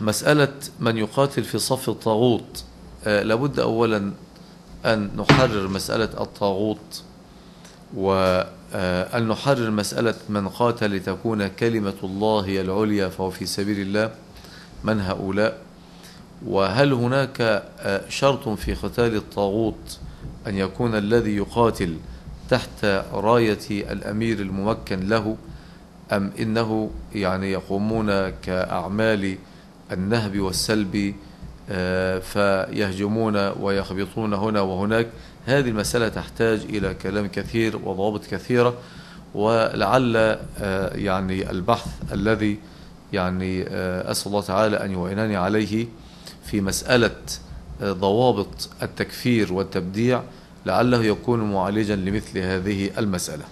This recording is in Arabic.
مسألة من يقاتل في صف الطاغوت آه، لابد أولا أن نحرر مسألة الطاغوت وأن نحرر مسألة من قاتل لتكون كلمة الله هي العليا فهو في سبيل الله. من هؤلاء؟ وهل هناك آه، شرط في قتال الطاغوت أن يكون الذي يقاتل تحت راية الأمير الممكن له أم إنه يعني يقومون كأعمال النهب والسلب آه، فيهجمون ويخبطون هنا وهناك. هذه المسألة تحتاج إلى كلام كثير وضوابط كثيرة ولعل آه، يعني البحث الذي يعني آه، أسأل الله تعالى أن يعينني عليه في مسألة ضوابط التكفير والتبديع لعله يكون معالجا لمثل هذه المسألة.